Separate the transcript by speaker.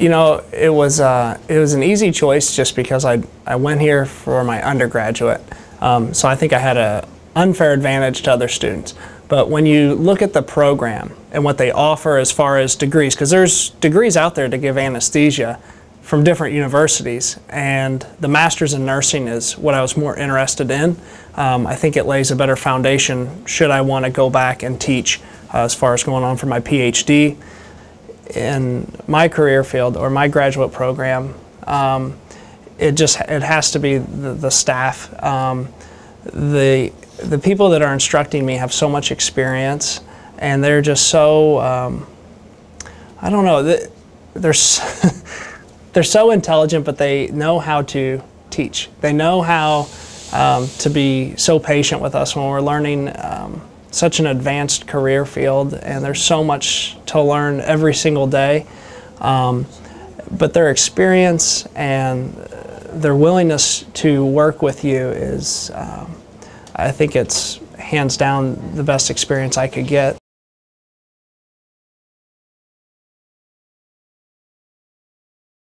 Speaker 1: You know, it was uh, it was an easy choice just because I I went here for my undergraduate, um, so I think I had a unfair advantage to other students. But when you look at the program and what they offer as far as degrees, because there's degrees out there to give anesthesia from different universities, and the master's in nursing is what I was more interested in. Um, I think it lays a better foundation should I want to go back and teach uh, as far as going on for my PhD in my career field or my graduate program. Um, it just it has to be the, the staff. Um, the the people that are instructing me have so much experience, and they're just so um, I don't know. They're they're so intelligent, but they know how to teach. They know how um, to be so patient with us when we're learning um, such an advanced career field, and there's so much to learn every single day. Um, but their experience and their willingness to work with you is, um, I think it's hands down the best experience I could get.